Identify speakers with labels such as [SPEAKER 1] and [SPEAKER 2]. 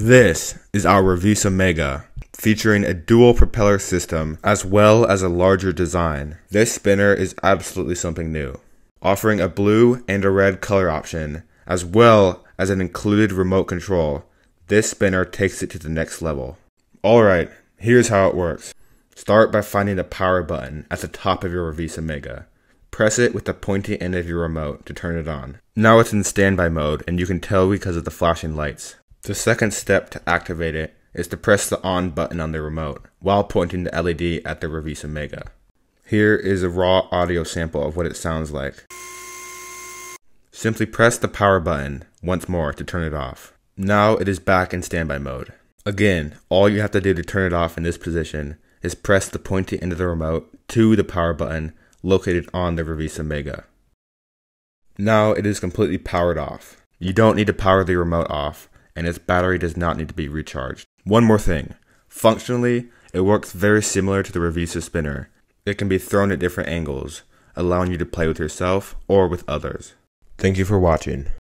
[SPEAKER 1] This is our Ravvisa Mega, featuring a dual propeller system as well as a larger design. This spinner is absolutely something new, offering a blue and a red color option, as well as an included remote control. This spinner takes it to the next level. Alright, here's how it works. Start by finding the power button at the top of your Ravvisa Mega. Press it with the pointy end of your remote to turn it on. Now it's in standby mode and you can tell because of the flashing lights. The second step to activate it is to press the on button on the remote while pointing the LED at the Ravvisa Mega. Here is a raw audio sample of what it sounds like. Simply press the power button once more to turn it off. Now it is back in standby mode. Again, all you have to do to turn it off in this position is press the pointy end of the remote to the power button located on the Ravvisa Mega. Now it is completely powered off. You don't need to power the remote off and its battery does not need to be recharged. One more thing. Functionally, it works very similar to the Ravvisa spinner. It can be thrown at different angles, allowing you to play with yourself or with others. Thank you for watching.